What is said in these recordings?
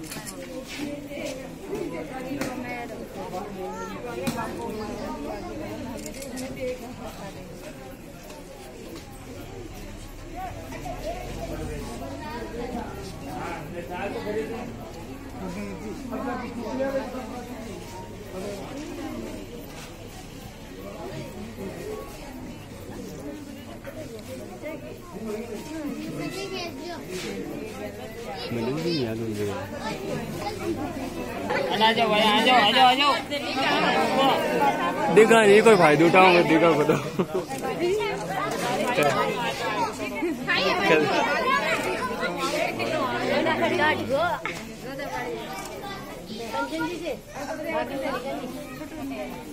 metade you. मिलेंगे यार आ जाओ आ जाओ आ जाओ आ जाओ देखा नहीं कोई फायदा उठाऊंगा देखा बताओ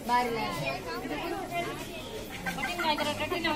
बाहर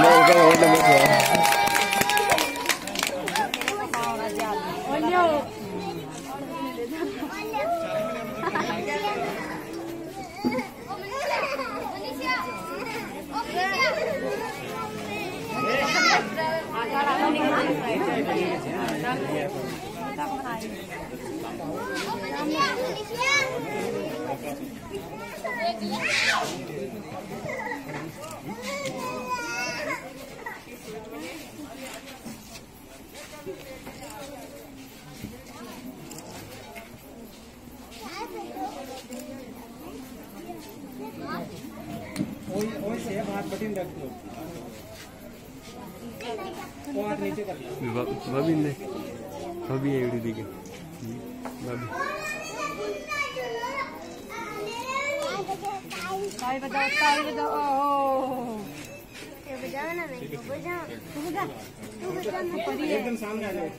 ওই ওই সে হাত বাটিন রাখতো भाभी ने भाभी है दीदी के भाभी ताली बजाओ ताली बजाओ ये बजाओ ना मैं बजाओ तू बजा तू बजा मैं परी है एकदम सामने आ जाओ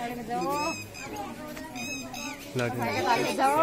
ताली बजाओ ताली बजाओ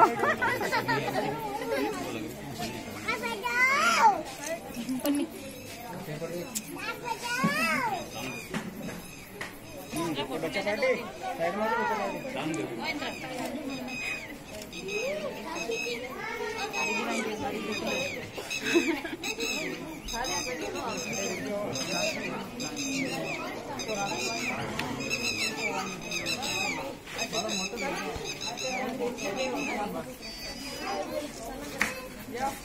Yeah.